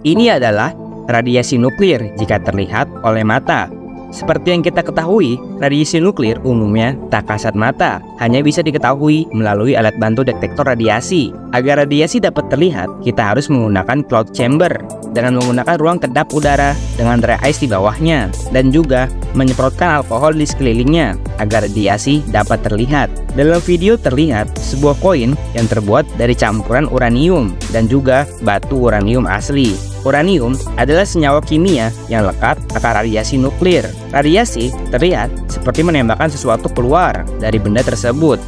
Ini adalah radiasi nuklir jika terlihat oleh mata. Seperti yang kita ketahui, radiasi nuklir umumnya tak kasat mata, hanya bisa diketahui melalui alat bantu detektor radiasi. Agar radiasi dapat terlihat, kita harus menggunakan cloud chamber dengan menggunakan ruang kedap udara dengan dry ice di bawahnya dan juga menyemprotkan alkohol di sekelilingnya agar radiasi dapat terlihat. Dalam video terlihat sebuah koin yang terbuat dari campuran uranium dan juga batu uranium asli. Uranium adalah senyawa kimia yang lekat akan radiasi nuklir. Radiasi terlihat seperti menembakkan sesuatu keluar dari benda tersebut.